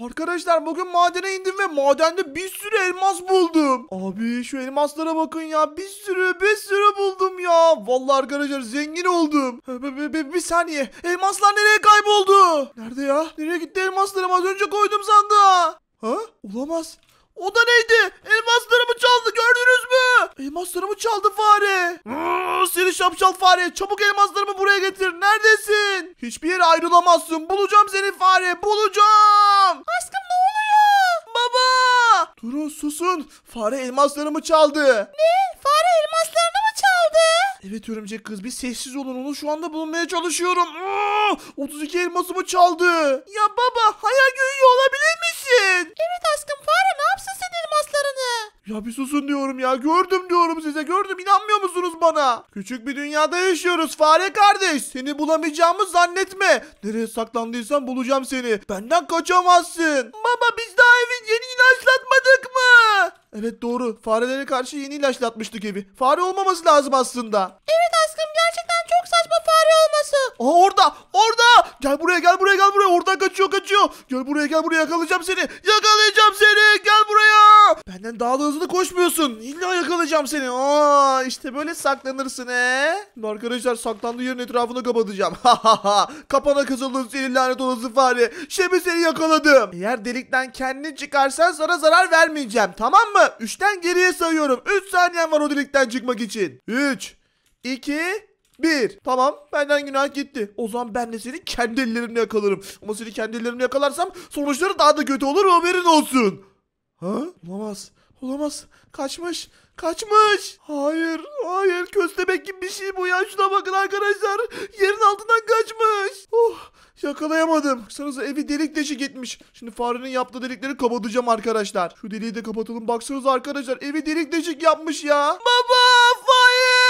Arkadaşlar bugün madene indim ve madende bir sürü elmas buldum. Abi şu elmaslara bakın ya. Bir sürü bir sürü buldum ya. Vallahi arkadaşlar zengin oldum. Bir, bir- bir- bir saniye. Elmaslar nereye kayboldu? Nerede ya? Nereye gitti elmaslarım? Az önce koydum sandığa. Ha? Olamaz. O da neydi? Elmaslarımı çaldı gördünüz mü? Elmaslarımı çaldı fare. Seni şapşal fare. Çabuk elmaslarımı buraya getir. Neredesin? Hiçbir yere ayrılamazsın. Bulacağım seni fare. Bulacağım. Aşkım ne oluyor? Baba. Durun susun. Fare elmaslarımı çaldı. Ne? Fare elmaslarını mı çaldı? Evet örümcek kız bir sessiz olun onu şu anda bulmaya çalışıyorum. Aa, 32 elmasımı çaldı. Ya baba hayal görüyor olabilir misin? Evet aşkım fare ne yapsın senin elmaslarını? Ya bir susun diyorum ya gördüm diyorum size gördüm inanmıyor musunuz bana? Küçük bir dünyada yaşıyoruz fare kardeş. Seni bulamayacağımı zannetme. Nereye saklandıysan bulacağım seni. Benden kaçamazsın. Baba biz daha evi yeni ilaçlatmadık mı? Evet doğru. Farelere karşı yeni ilaçlatmıştık evi. Fare olmaması lazım aslında. Evet olması. Aa orada orada. Gel buraya gel buraya gel buraya. Oradan kaçıyor kaçıyor. Gel buraya gel buraya yakalayacağım seni. Yakalayacağım seni. Gel buraya. Benden daha da hızlı koşmuyorsun. İlla yakalayacağım seni. Aa işte böyle saklanırsın he. Arkadaşlar saklandığı yerin etrafını kapatacağım. Kapana kızıldın seni lanet olası fare. Şimdi seni yakaladım. Eğer delikten kendini çıkarsan sana zarar vermeyeceğim. Tamam mı? Üçten geriye sayıyorum. 3 saniyen var o delikten çıkmak için. 3 2 1. Tamam benden günah gitti. O zaman ben de seni kendi ellerimle yakalarım. Ama seni kendi ellerimle yakalarsam sonuçları daha da kötü olur haberin olsun. Ha? Olamaz. Olamaz. Kaçmış. Kaçmış. Hayır. Hayır. Köstebek gibi bir şey bu ya. Şuna bakın arkadaşlar. Yerin altından kaçmış. Oh. Yakalayamadım. Baksanıza evi delik deşik etmiş. Şimdi farenin yaptığı delikleri kapatacağım arkadaşlar. Şu deliği de kapatalım. Baksanıza arkadaşlar evi delik deşik yapmış ya. Baba fare.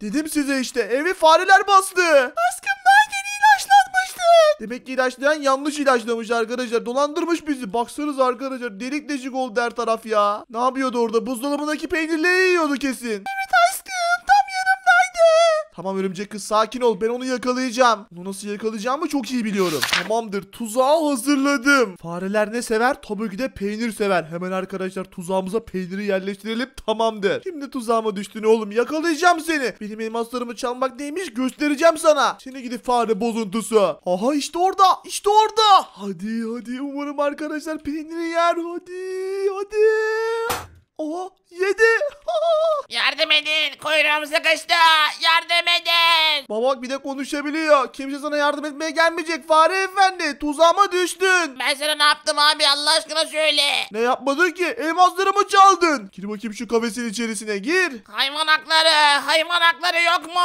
Dedim size işte evi fareler bastı. Aşkım daha yeni ilaçlanmıştık. Demek ki ilaçlayan yanlış ilaçlamış arkadaşlar. Dolandırmış bizi. Baksanıza arkadaşlar delik deşik oldu her taraf ya. Ne yapıyordu orada? Buzdolabındaki peynirleri yiyordu kesin. Evet. Tamam örümcek kız sakin ol ben onu yakalayacağım. Onu nasıl yakalayacağımı çok iyi biliyorum. Tamamdır tuzağı hazırladım. Fareler ne sever? Tabii ki de peynir sever. Hemen arkadaşlar tuzağımıza peyniri yerleştirelim tamamdır. Şimdi tuzağıma düştün oğlum yakalayacağım seni. Benim elmaslarımı çalmak neymiş göstereceğim sana. Seni gidip fare bozuntusu. Aha işte orada işte orada. Hadi hadi umarım arkadaşlar peyniri yer hadi hadi. Oha yedi. Yardım edin. Kuyruğum sıkıştı. Yardım Babak bir de konuşabiliyor. Kimse sana yardım etmeye gelmeyecek fare efendi. Tuzağıma düştün. Ben sana ne yaptım abi Allah aşkına söyle. Ne yapmadın ki? Elmaslarımı çaldın. Gir bakayım şu kafesin içerisine gir. Hayvan hakları. Hayvan hakları yok mu?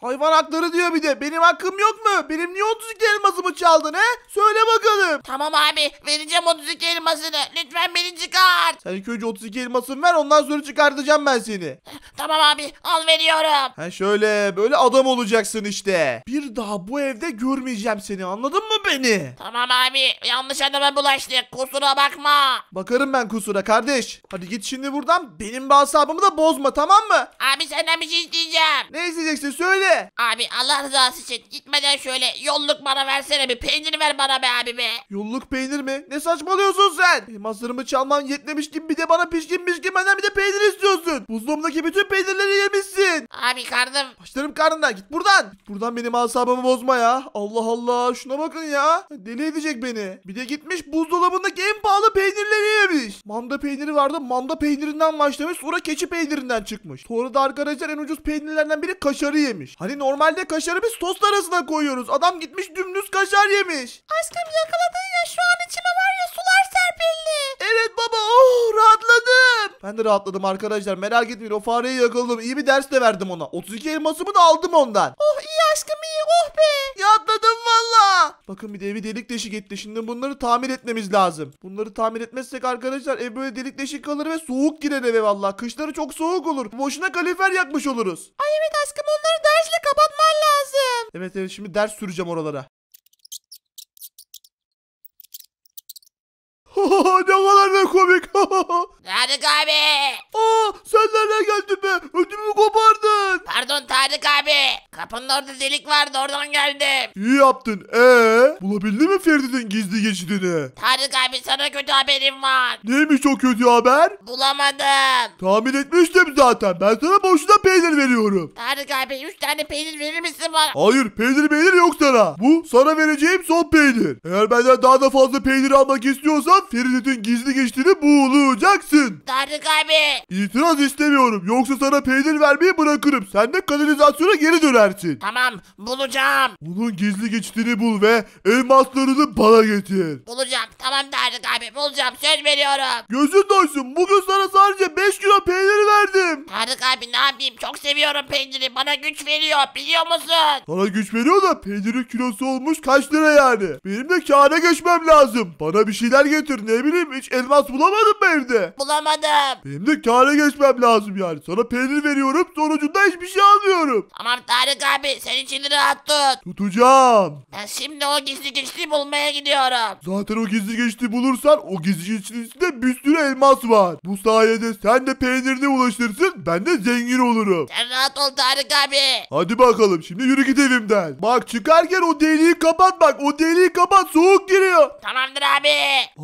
Hayvan hakları diyor bir de. Benim hakkım yok mu? Benim niye 32 elmasımı çaldın he? Söyle bakalım. Tamam abi vereceğim 32 elmasını. Lütfen beni çıkart. Sen ilk önce 32 elmasını ver ondan sonra çıkartacağım ben seni. Tamam abi al veriyorum. Ha şöyle böyle adam olacaksın işte. Bir daha bu evde görmeyeceğim seni anladın mı beni? Tamam abi yanlış adama bulaştık. Kusura bakma. Bakarım ben kusura kardeş. Hadi git şimdi buradan benim bir asabımı da bozma tamam mı? Abi senden bir şey isteyeceğim. Ne isteyeceksin söyle. Abi Allah rızası için gitmeden şöyle yolluk bana versene bir peynir ver bana be abi be. Yolluk peynir mi? Ne saçmalıyorsun sen? Elmaslarımı çalman yetmemiş gibi bir de bana pişkin pişkin benden bir de peynir istiyorsun. Buzdolabındaki bütün peynirleri yemişsin. Abi karnım Başlarım karnından git buradan. Git buradan benim asabımı bozma ya. Allah Allah şuna bakın ya. Deli edecek beni. Bir de gitmiş buzdolabındaki en pahalı peynirleri yemiş. Manda peyniri vardı. Manda peynirinden başlamış sonra keçi peynirinden çıkmış. Sonra da arkadaşlar en ucuz peynirlerden biri kaşarı yemiş. Hani normalde kaşarı biz tost arasına koyuyoruz. Adam gitmiş dümdüz kaşar yemiş. Aşkım yakaladın ya şu an içime var ya sular serpildi. Evet baba oh rahatladım. Ben de rahatladım arkadaşlar merak etmeyin o fareyi yakaladım. İyi bir ders de verdim ona. 32 elmasımı da aldım ondan. Oh iyi aşkım iyi oh be. Valla. Bakın bir de evi delik deşik etti. Şimdi bunları tamir etmemiz lazım. Bunları tamir etmezsek arkadaşlar ev böyle delik deşik kalır ve soğuk girer eve valla. Kışları çok soğuk olur. Boşuna kalifer yakmış oluruz. Ay evet aşkım onları dersle kapatman lazım. Evet evet şimdi ders süreceğim oralara. Ne kadar da komik. Tarık abi. Aa, sen nereden geldin be? Ödümü kopardın. Pardon Tarık abi. Kapının orada delik vardı oradan geldim. İyi yaptın. Ee, bulabildin mi Feridet'in gizli geçidini? Tarık abi sana kötü haberim var. Neymiş o kötü haber? Bulamadım. Tahmin etmiştim zaten. Ben sana boşuna peynir veriyorum. Tarık abi 3 tane peynir verir misin bana? Hayır peynir peynir yok sana. Bu sana vereceğim son peynir. Eğer benden daha da fazla peynir almak istiyorsan Feridet'in gizli geçtiğini bulacaksın. Tarık abi. İtiraz istemiyorum. Yoksa sana peynir vermeyi bırakırım. Sen de kanalizasyona geri dönersin. Tamam bulacağım. Onun gizli geçtiğini bul ve elmaslarını bana getir. Bulacağım. Tamam Tarık abi bulacağım söz veriyorum. Gözün doysun. Bugün sana sadece 5 kilo peynir verdim. Tarık abi ne yapayım çok seviyorum peyniri bana güç veriyor biliyor musun? Sana güç veriyor da peynirin kilosu olmuş kaç lira yani? Benim de kâra geçmem lazım. Bana bir şeyler getir ne bileyim hiç elmas bulamadım mı evde? Bulamadım. Benim de kâra geçmem lazım yani. Sana peynir veriyorum sonucunda hiçbir şey almıyorum. Tamam Tarık abi sen içini rahat tut. Tutacağım. Ben şimdi o gizli geçtiği bulmaya gidiyorum. Zaten o gizli geçti bulursan o gizli geçtiğin içinde bir sürü elmas var. Bu sayede sen de peynirine ulaşırsın ben de zengin olurum. Sen rahat ol Tarık abi. Hadi bakalım şimdi yürü git evimden. Bak çıkarken o deliği kapat bak o deliği kapat soğuk giriyor. Tamamdır abi.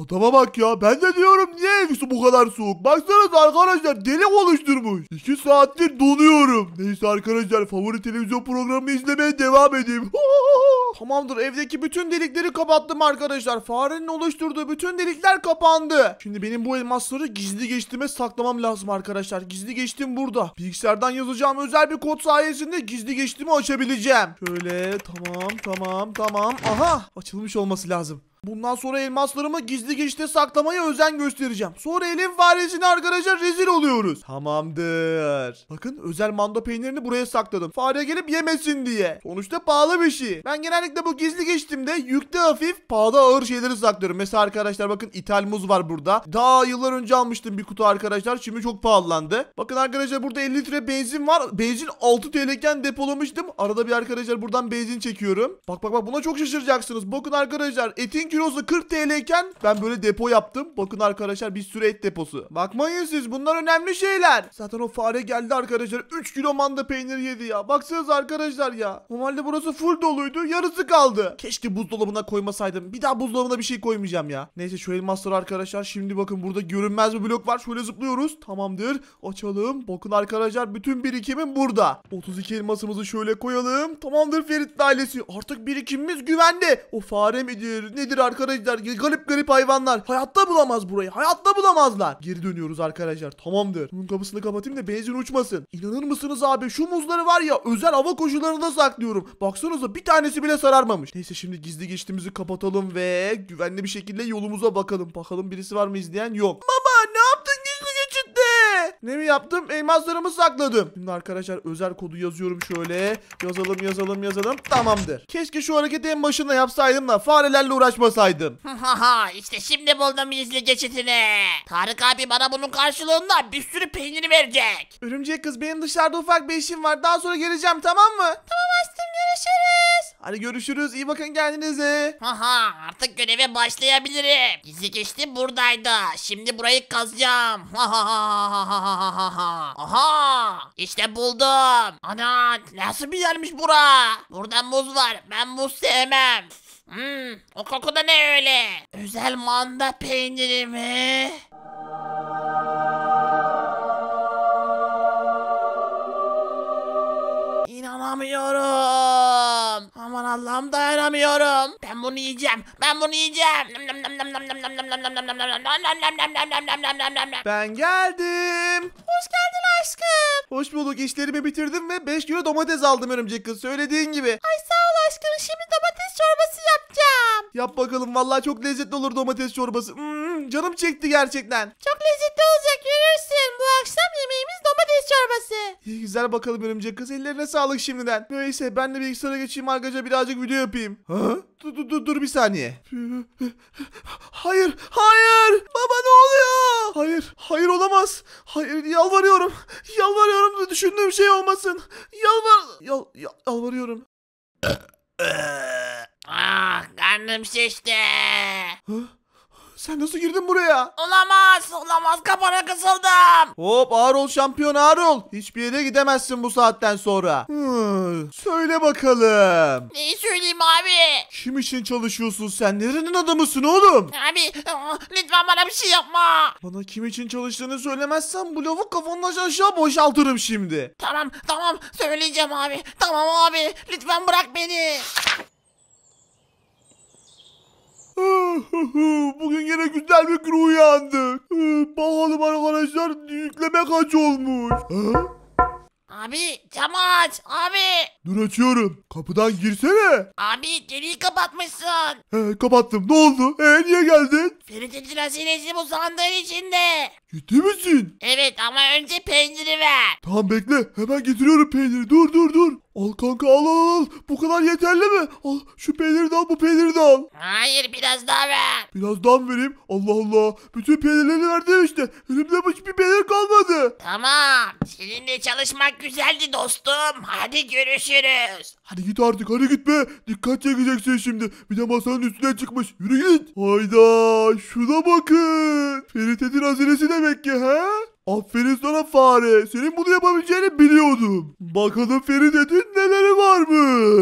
Adama bak ya ben de diyorum niye ev bu kadar soğuk. Baksanıza arkadaşlar delik oluşturmuş. 2 saattir donuyorum. Neyse arkadaşlar favori televizyon programı izlemeye devam edeyim. Tamamdır evdeki bütün delikleri kapattım arkadaşlar. Farenin oluşturduğu bütün delikler kapandı. Şimdi benim bu elmasları gizli geçtiğime saklamam lazım arkadaşlar. Gizli geçtim burada. Bilgisayardan yazacağım özel bir kod sayesinde gizli geçtiğimi açabileceğim. Şöyle tamam tamam tamam. Aha açılmış olması lazım. Bundan sonra elmaslarımı gizli geçte saklamaya özen göstereceğim. Sonra elin faresine arkadaşlar rezil oluyoruz. Tamamdır. Bakın özel mando peynirini buraya sakladım. Fare gelip yemesin diye. Sonuçta pahalı bir şey. Ben genellikle bu gizli geçtiğimde yükte hafif pahalı ağır şeyleri saklıyorum. Mesela arkadaşlar bakın ithal muz var burada. Daha yıllar önce almıştım bir kutu arkadaşlar. Şimdi çok pahalandı. Bakın arkadaşlar burada 50 litre benzin var. Benzin 6 TL'ken depolamıştım. Arada bir arkadaşlar buradan benzin çekiyorum. Bak bak bak buna çok şaşıracaksınız. Bakın arkadaşlar etin kilosu 40 TL iken ben böyle depo yaptım. Bakın arkadaşlar bir sürü et deposu. Bakmayın siz bunlar önemli şeyler. Zaten o fare geldi arkadaşlar 3 kilo manda peynir yedi ya. Baksanıza arkadaşlar ya. Normalde burası full doluydu yarısı kaldı. Keşke buzdolabına koymasaydım. Bir daha buzdolabına bir şey koymayacağım ya. Neyse şu elmasları arkadaşlar şimdi bakın burada görünmez bir blok var. Şöyle zıplıyoruz. Tamamdır. Açalım. Bakın arkadaşlar bütün birikimim burada. 32 elmasımızı şöyle koyalım. Tamamdır Ferit ailesi. Artık birikimimiz güvende. O fare midir nedir arkadaşlar? Garip garip hayvanlar. Hayatta bulamaz burayı. Hayatta bulamazlar. Geri dönüyoruz arkadaşlar. Tamamdır. Bunun kapısını kapatayım da benzin uçmasın. İnanır mısınız abi? Şu muzları var ya özel hava koşullarında saklıyorum. Baksanıza bir tanesi bile sararmamış. Neyse şimdi gizli geçtiğimizi kapatalım ve güvenli bir şekilde yolumuza bakalım. Bakalım birisi var mı izleyen? Yok. Baba ne yaptın gizli geçitte? Ne mi yaptım? Elmaslarımı sakladım. Şimdi arkadaşlar özel kodu yazıyorum şöyle. Yazalım yazalım yazalım. Tamamdır. Keşke şu hareketi en başında yapsaydım da farelerle uğraşmasaydım. İşte şimdi buldum gizli geçitini. Tarık abi bana bunun karşılığında bir sürü peynir verecek. Örümcek kız benim dışarıda ufak bir işim var. Daha sonra geleceğim tamam mı? Tamam aşkım görüşürüz. Hadi görüşürüz. İyi bakın kendinize. Haha artık göreve başlayabilirim. Gizli geçti buradaydı. Şimdi burayı kazacağım. Aha işte buldum. Ana nasıl bir yermiş bura? Burada muz var. Ben muz sevmem. Hmm, o koku da ne öyle? Özel manda peyniri mi? İnanamıyorum. Aman Allah'ım dayanamıyorum. Ben bunu yiyeceğim. Ben bunu yiyeceğim. Ben geldim. Hoş geldin aşkım. Hoş bulduk. İşlerimi bitirdim ve 5 kilo domates aldım örümcek kız. Söylediğin gibi. Ay sağ ol aşkım. Şimdi domates çorbası yapacağım. Yap bakalım. Vallahi çok lezzetli olur domates çorbası. Hmm, canım çekti gerçekten. Çok lezzetli olacak görürsün. Bu akşam yemeğimiz domates çorbası. İyi güzel bakalım örümcek kız. Ellerine sağlık şimdiden. Neyse ben de bilgisayara geçeyim arkadaşlar birazcık video yapayım. Ha? Dur dur dur, dur bir saniye. Hayır hayır. Baba ne oluyor? Hayır hayır olamaz. Hayır yalvarıyorum. Yalvarıyorum düşündüğüm şey olmasın. Yalvar yal, yal- yalvarıyorum. Ah karnım şişti. Ha? Sen nasıl girdin buraya? Olamaz olamaz kapana kısıldım. Hop ağır ol şampiyon ağır ol. Hiçbir yere gidemezsin bu saatten sonra. Hmm, söyle bakalım. Neyi söyleyeyim abi? Kim için çalışıyorsun sen? Nerenin adamısın oğlum? Abi lütfen bana bir şey yapma. Bana kim için çalıştığını söylemezsen bu lavuk kafanı aşağı boşaltırım şimdi. Tamam tamam söyleyeceğim abi. Tamam abi lütfen bırak beni. Bugün yine güzel bir gün uyandık. Bakalım arkadaşlar yükleme kaç olmuş? Abi camı aç abi. Dur açıyorum. Kapıdan girsene. Abi deliği kapatmışsın. He, kapattım. Ne oldu? E niye geldin? Ferit'in hazinesi bu sandığın içinde. Ciddi misin? Evet ama önce peyniri ver. Tamam bekle. Hemen getiriyorum peyniri. Dur dur dur. Al kanka al al al. Bu kadar yeterli mi? Al şu peyniri de al bu peyniri de al. Hayır biraz daha ver. Biraz daha mı vereyim? Allah Allah. Bütün peynirleri verdim işte. Elimde hiçbir peynir kalmadı. Tamam. Seninle çalışmak güzeldi dostum. Hadi görüşürüz. Hadi git artık hadi git be. Dikkat çekeceksin şimdi. Bir de masanın üstüne çıkmış. Yürü git. Hayda şuna bakın. Ferit'in hazinesi demek ki he? Aferin sana fare. Senin bunu yapabileceğini biliyordum. Bakalım Ferit'in neleri varmış.